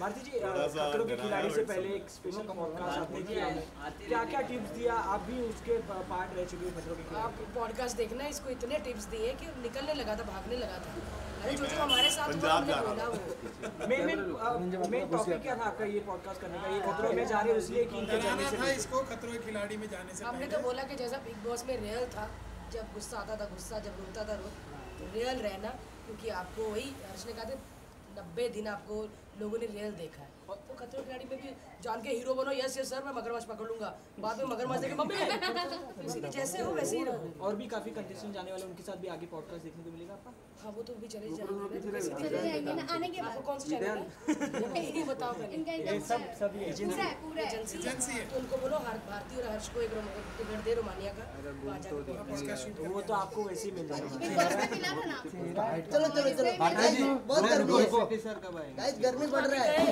भारती जी खतरों के खिलाड़ी से पहले एक स्पेशल पॉडकास्ट आपने किया क्या क्या टिप्स दिया आप भी उसके पार्ट रह चुके हो खतरों के आप पॉडकास्ट देखना इसको इतने टिप्स दिए कि निकलने लगा था भागने लगा था। अरे जो जो हमारे साथ हुआ हमने बोला वो। मेन मेन मेन टॉपिक क्या था आपका ये पॉडकास्ट करने का? ये खतरों में जा रहे हो इसलिए कि इनके जाने से इसको खतरों के खिलाड़ी में जाने से हमने तो बोला कि जैसा बिग बॉस में रियल था जब गुस्सा आता था गुस्सा जब रोता था रो तो रियल रहना क्योंकि आपको वही हर्ष ने कहा था नब्बे दिन आपको लोगों ने रियल देखा है। तो खतरों के खिलाड़ी में भी जान के हीरो बनो यस यस सर मैं मगरमच्छ पकड़ लूँगा। बाद में मगरमच्छ देखे मम्मी! इसी के जैसे हो वैसे ही रहो। और भी काफ़ी कंटेस्टेंट जाने वाले उनके साथ भी आगे पॉडकास्ट देखने को मिलेगा आपका? हाँ वो तो भी चले जाएँगे। तो चले जाएँगे। ना आने के बाद। कौन सा चैनल है ये बताओ इनका इनका सब सब ये पूरा है पूरा एजेंसी एजेंसी है। तो उनको बोलो हर भारती और हर्ष को एक टिकट दे रोमानिया का। शूट तो वो तो आपको वैसे ही मिल जाएगा। चलो चलो चलो। बहुत गर्मी है गर्मी बढ़ रहा है।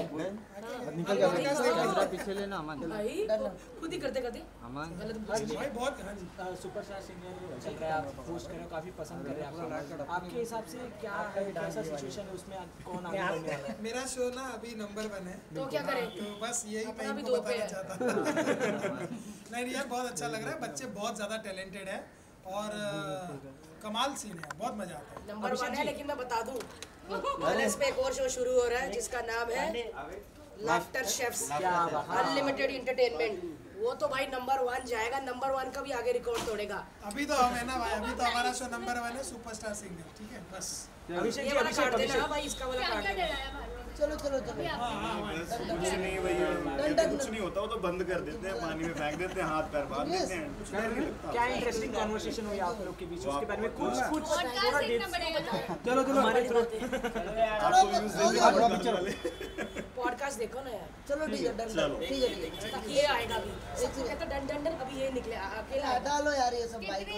पीछे लेना अमन भाई खुद ही करते करते। अमन गलत बोल दिया। भाई बहुत हाँ सुपरस्टार सिंगर चल रहा है आप पोस्ट कर रहे हो काफ़ी पसंद कर रहे हैं आपको आपके हिसाब से क्या है कैसा सिचुएशन है। उसमें कौन आगे बढ़ने वाला है? मेरा शो ना अभी नंबर वन है। तो क्या करें? तो बस यही मैं इनको बताना चाहता नहीं रियल बहुत अच्छा लग रहा है बच्चे बहुत ज़्यादा टैलेंटेड है और कमाल सीन है बहुत मज़ा आता है। नंबर वन है लेकिन मैं बता दूँ एलएस पे एक और शो शुरू हो रहा है जिसका नाम है लाफ्टर शेफ्स अनलिमिटेड इंटरटेनमेंट वो तो भाई नंबर वन जाएगा नंबर वन का भी आगे रिकॉर्ड तोड़ेगा। अभी तो हम है ना भाई अभी तो हमारा शो नंबर वन है सुपरस्टार सिंगर ठीक है बस। अभिषेक जी अभिषेक अभिषेक हाँ भाई इसका वाला काट देना? चलो चलो चलो। कुछ नहीं भैया कुछ नहीं होता वो तो बंद कर देते हैं पानी में फेंक देते हैं हाथ पैर बाँध देते हैं कुछ डर नहीं लगता क्या इंटरेस्टिंग कॉन्वर्सेशन हुई आप लोग के बीच उसके बारे में कुछ कुछ पॉडकास्ट थोड़ा पड़ेगा चलो चलो। हमारे थ्रू चलो हो गया पॉडकास्ट देखो ना यार। चलो ठीक है डन ठीक है है। ये आएगा डन डन डन अभी ये निकले अकेला आएगा डालो यार ये सब बाइक को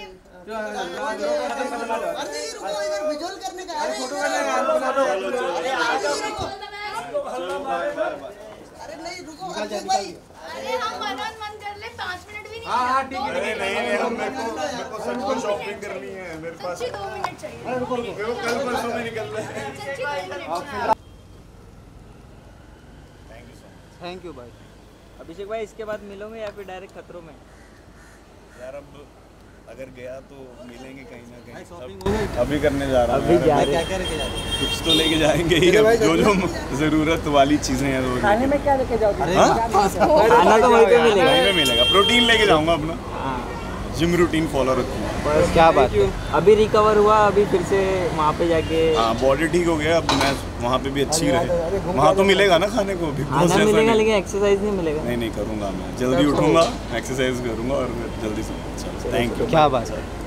अरे रुको इधर विजुअल करने का। है फ़ोटो अरे नहीं रुको अभिषेक भाई। अरे हम मन मन कर ले पाँच मिनट भी नहीं हाँ ठीक अरे नहीं नहीं मेरे को मेरे को सच में शॉपिंग करनी है मेरे पास। सच्ची मिनट चाहिए। मेरे को कल परसों में निकल है। सच्ची दो मिनट थैंक यू भाई अभिषेक भाई इसके बाद मिलोगे या फिर डायरेक्ट खतरों में? यार अब अगर गया तो मिलेंगे कहीं ना कहीं। अब- अभी करने जा रहा हूँ अभी क्या क्या रखे जाते कुछ तो लेके जाएँगे ही अब जो जो ज़रूरत वाली चीज़ें हैं खाने में क्या लेके जाओगे? खाना तो वहीं पे मिलेगा। प्रोटीन लेके जाऊँगा अपना। हाँ जिम रूटीन फॉलो रखूँ। बस क्या बात है। अभी रिकवर हुआ अभी फिर से वहाँ पे जाके हाँ बॉडी ठीक हो गया अब मैं वहाँ पे भी अच्छी रहे। वहाँ तो मिलेगा ना खाने को भी खाना मिलेगा लेकिन एक्सरसाइज नहीं मिलेगा। नहीं नहीं करूँगा मैं। जल्दी उठूँगा एक्सरसाइज करूँगा और जल्दी से थैंक यू क्या बात है।